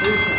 30